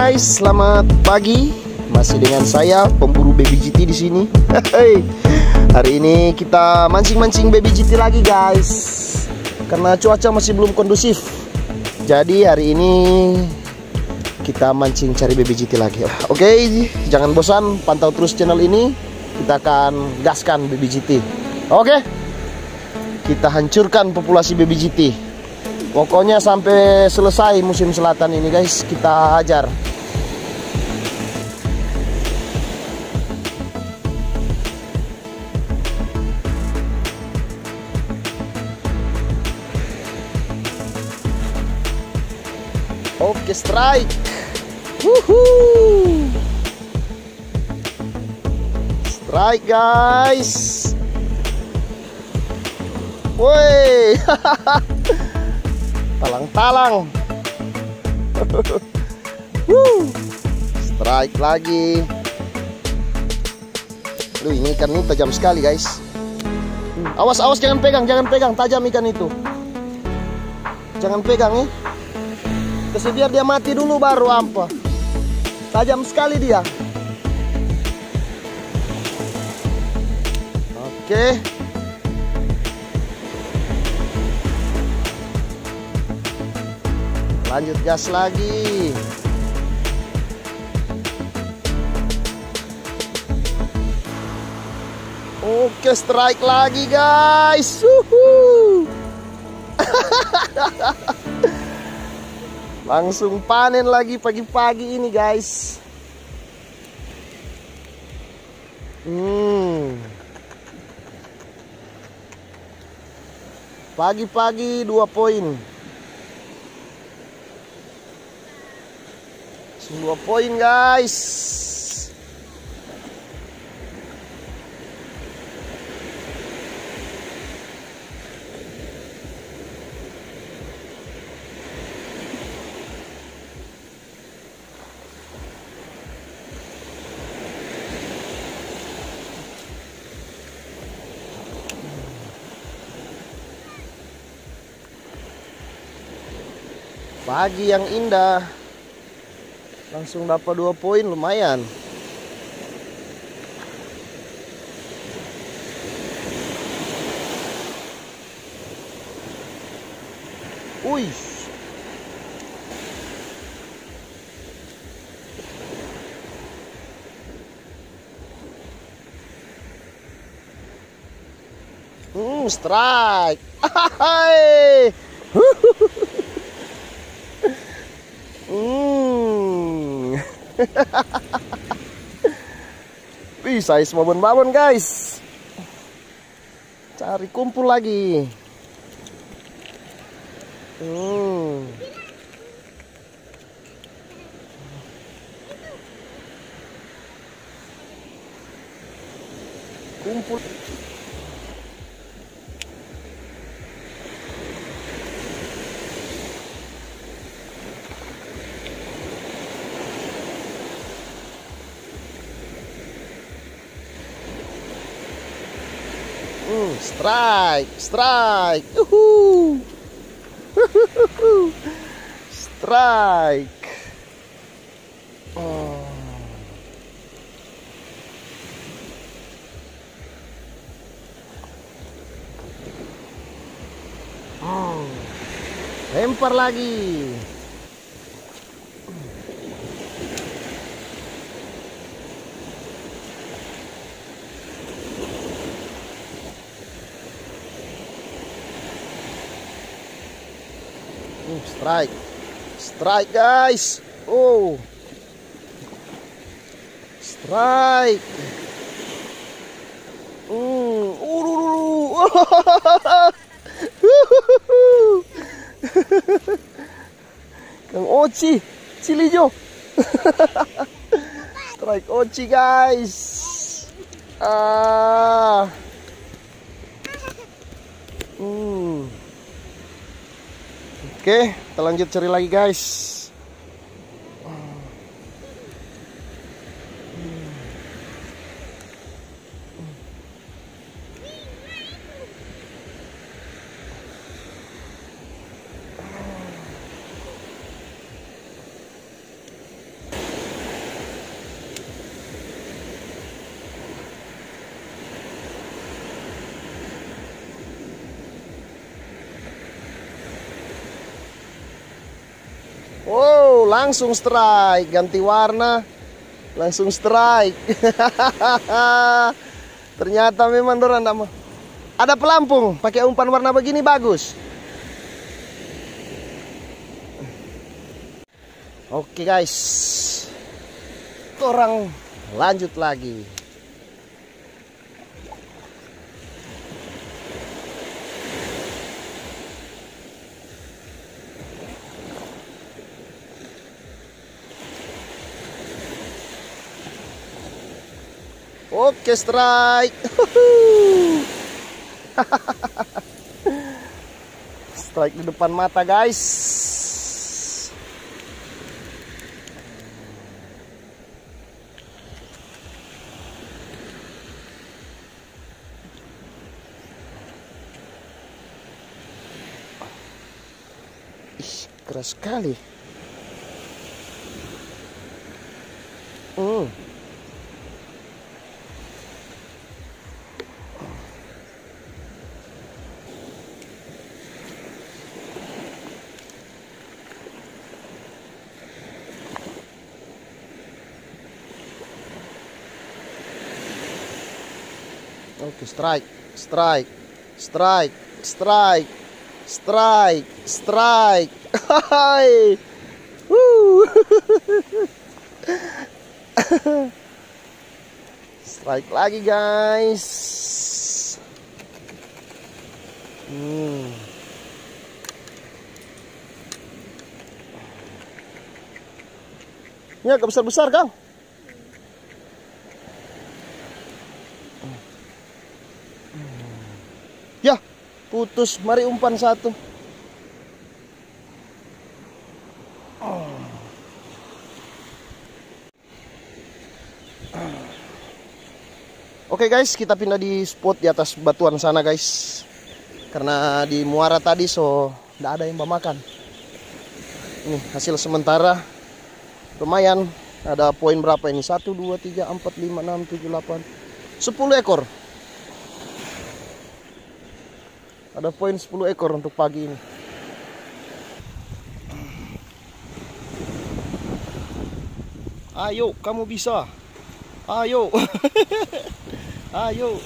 guys, selamat pagi. Masih dengan saya pemburu baby GT di sini. Hari ini kita mancing-mancing baby GT lagi guys. Karena cuaca masih belum kondusif. Jadi hari ini kita mancing cari baby GT lagi. Oke, jangan bosan pantau terus channel ini. Kita akan gaskan baby GT. Oke. Kita hancurkan populasi baby GT. Pokoknya sampai selesai musim selatan ini guys kita hajar. Oke strike. Woohoo. Strike guys. Woi. talang-talang strike lagi Aduh ini ikan ini tajam sekali guys awas awas jangan pegang jangan pegang tajam ikan itu jangan pegang ya kasih biar dia mati dulu baru apa tajam sekali dia. Oke. Lanjut gas lagi. Oke strike lagi guys langsung panen lagi pagi-pagi ini guys. Hmm. Pagi-pagi dua poin. Dua poin guys. Pagi yang indah langsung dapat dua poin lumayan Wih Hmm, strike. Hai. Wih, size babon-babon, guys. Cari kumpul lagi. Hmm. Kumpul. Hmm, strike, strike. Uhu. strike. Oh. Oh. Lempar lagi. Strike. Strike guys. Oh strike. Hmm uh, Kang Oci Cilijo strike Oci guys. Ah. Hmm Oke, kita lanjut cari lagi guys. Langsung strike, ganti warna, langsung strike. Ternyata memang dorang mau. Ada pelampung, pakai umpan warna begini bagus. Oke guys, orang lanjut lagi. Oke strike Strike di depan mata guys keras sekali. Hmm. Strike, strike, strike, strike, strike, strike. Hai. Strike lagi, guys. Hmm. Ya, agak besar-besar, Kang. Ya, putus. Mari umpan satu. Oke guys, kita pindah di spot di atas batuan sana guys. Karena di muara tadi so tidak ada yang makan. Ini hasil sementara lumayan. Ada poin berapa ini? 1 2 3 4 5 6 7 8 10 ekor. Ada poin 10 ekor untuk pagi ini. Ayo, kamu bisa. Ayo. Ayo.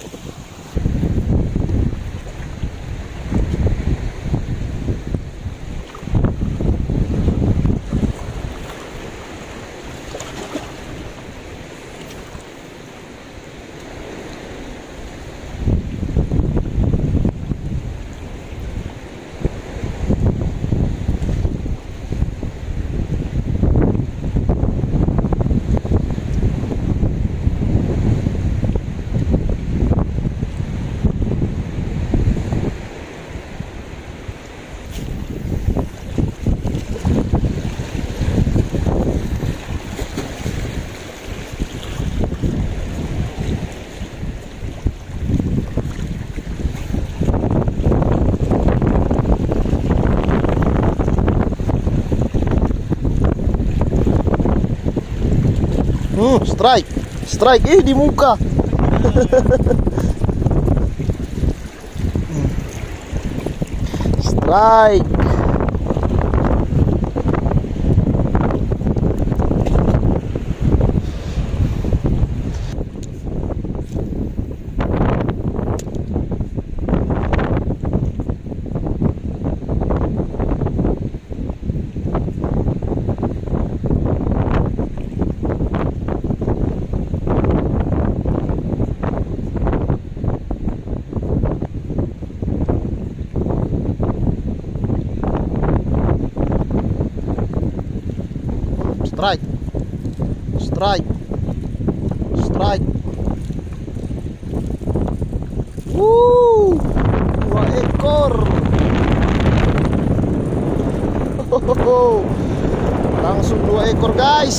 Strike. Strike eh di muka. Strike. Strike. Strike. Woo! Dua ekor. Hohoho. Langsung dua ekor, guys.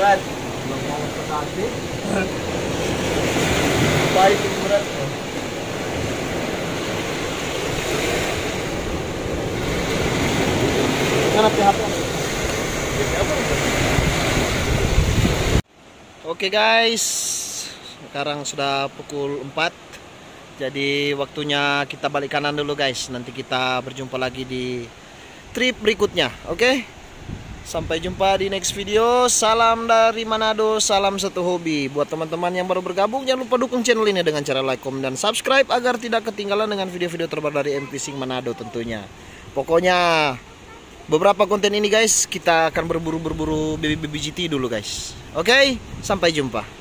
berat. Baik berat. Oke guys, sekarang sudah pukul 4 Jadi waktunya kita balik kanan dulu guys. Nanti kita berjumpa lagi di trip berikutnya Oke Sampai jumpa di next video Salam dari Manado, salam satu hobi Buat teman-teman yang baru bergabung Jangan lupa dukung channel ini dengan cara like, comment, dan subscribe Agar tidak ketinggalan dengan video-video terbaru dari MP Sing Manado tentunya Pokoknya beberapa konten ini guys kita akan berburu-berburu baby baby GT dulu guys. Oke, sampai jumpa.